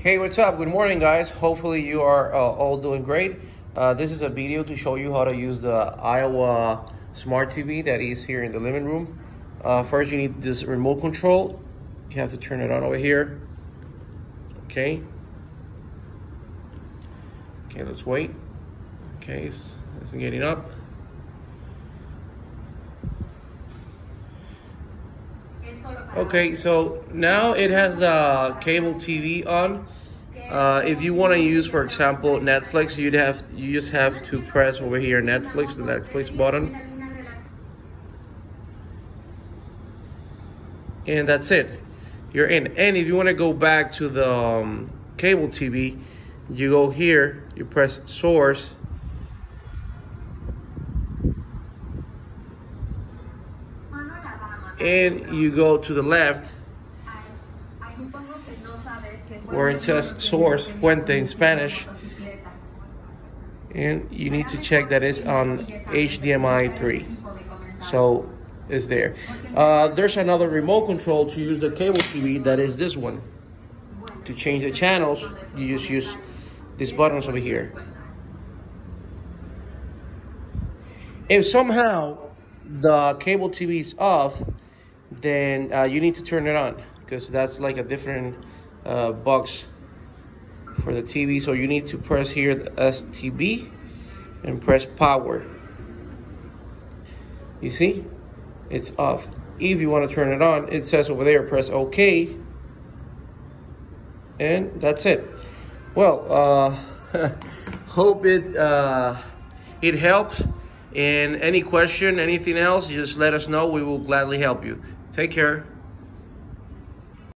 Hey, what's up? Good morning, guys. Hopefully you are uh, all doing great. Uh, this is a video to show you how to use the AIWA Smart TV that is here in the living room. Uh, first, you need this remote control. You have to turn it on over here. Okay. Okay, let's wait. Okay, it's, it's getting up. Okay, so now it has the cable TV on. Uh, if you want to use, for example, Netflix, you'd have you just have to press over here Netflix, the Netflix button, and that's it. You're in. And if you want to go back to the um, cable TV, you go here, you press Source. And you go to the left where it says source, fuente in Spanish. And you need to check that it's on HDMI 3. So it's there. Uh, there's another remote control to use the cable TV that is this one. To change the channels, you just use these buttons over here. If somehow the cable TV is off, then uh, you need to turn it on because that's like a different uh, box for the TV. So you need to press here the STB and press power. You see, it's off. If you want to turn it on, it says over there, press OK. And that's it. Well, uh, hope it, uh, it helps. And any question, anything else, just let us know. We will gladly help you. Take care.